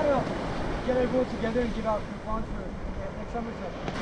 How to get everyone together and give out coupons for next summer session.